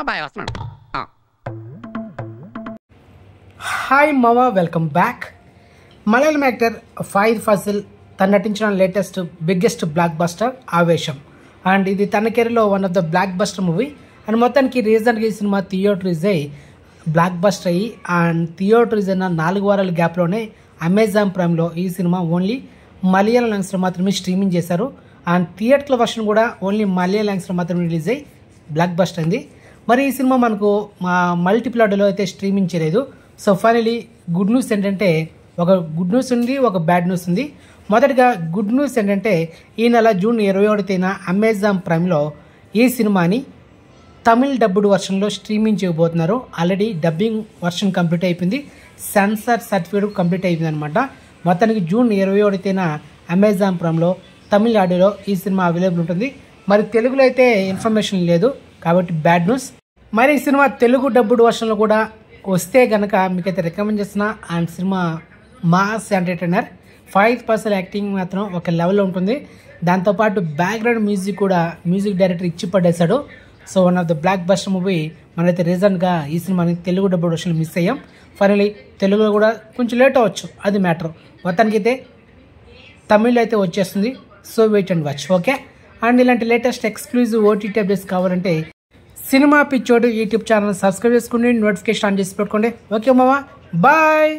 అబ్బాయి. హాయ్ మావా welcome back. Malayalam actor Fahadh Faasil తను నటించిన latest biggest blockbuster Aavesham. And ఇది తన కెరీర్లో one of the blockbuster movie and మొత్తానికి రీజెంట్గా ఈ సినిమా థియేటరీస్ అయ్యి బ్లాక్ బస్టర్ అయ్యి అండ్ థియేటరీస్ అయిన నాలుగు వారాల గ్యాప్లోనే అమెజాన్ ప్రైమ్లో ఈ సినిమా ఓన్లీ మలయాళం లాంగ్స్లో మాత్రమే స్ట్రీమింగ్ చేశారు. అండ్ థియేటర్ల వర్షన్ కూడా ఓన్లీ మలయాళం లాంగ్స్లో మాత్రమే రిలీజ్ అయ్యి బ్లాక్ బస్టర్ అయింది మరి ఈ సినిమా మనకు మా మల్టీప్లాడ్లో అయితే స్ట్రీమింగ్ చేయలేదు. సో ఫైనలీ గుడ్ న్యూస్ ఏంటంటే ఒక గుడ్ న్యూస్ ఉంది ఒక బ్యాడ్ న్యూస్ ఉంది. మొదటగా గుడ్ న్యూస్ ఏంటంటే ఈ నెల జూన్ ఇరవై ఒకటి తేదీన అమెజాన్ ప్రైమ్లో ఈ సినిమాని తమిళ్ డబ్బుడ్ వర్షన్లో స్ట్రీమింగ్ చేయబోతున్నారు. ఆల్రెడీ డబ్బింగ్ వర్షన్ కంప్లీట్ అయిపోయింది. సెన్సార్ సర్టిఫికేట్ కంప్లీట్ అయిపోయింది అనమాట మొత్తానికి జూన్ ఇరవై ఒకటి తేదీన అమెజాన్ ప్రైమ్లో తమిళనాడులో ఆడియోలో ఈ సినిమా అవైలబుల్ ఉంటుంది. మరి తెలుగులో అయితే ఇన్ఫర్మేషన్ లేదు కాబట్టి బ్యాడ్ న్యూస్. మరి ఈ సినిమా తెలుగు డబ్బుడ్ వర్షన్లో కూడా వస్తే గనక మీకైతే రికమెండ్ చేస్తున్నా. And cinema mass entertainer. Five percent acting మాత్రం ఒక లెవెల్లో ఉంటుంది. దాంతోపాటు బ్యాక్గ్రౌండ్ మ్యూజిక్ కూడా మ్యూజిక్ డైరెక్టర్ ఇచ్చి పడేశాడు so one of the blockbuster movie. మనైతే రీజెంట్గా ఈ సినిమాని తెలుగు డబ్బుడ్ వర్షన్ మిస్ అయ్యాం. ఫైనలీ తెలుగులో కూడా కొంచెం లేట్ అవ్వచ్చు. అది మ్యాటర్. మొత్తానికైతే తమిళ్ అయితే వచ్చేస్తుంది. So wait and watch okay and ఇలాంటి లేటెస్ట్ ఎక్స్క్లూజివ్ ఓటీటీ అప్డేట్స్ కావాలంటే Cinema Pichodu YouTube channel subscribe చేసుకోండి నోటిఫికేషన్ ఆన్ చేసి పెట్టుకోండి. ఓకే మామా బాయ్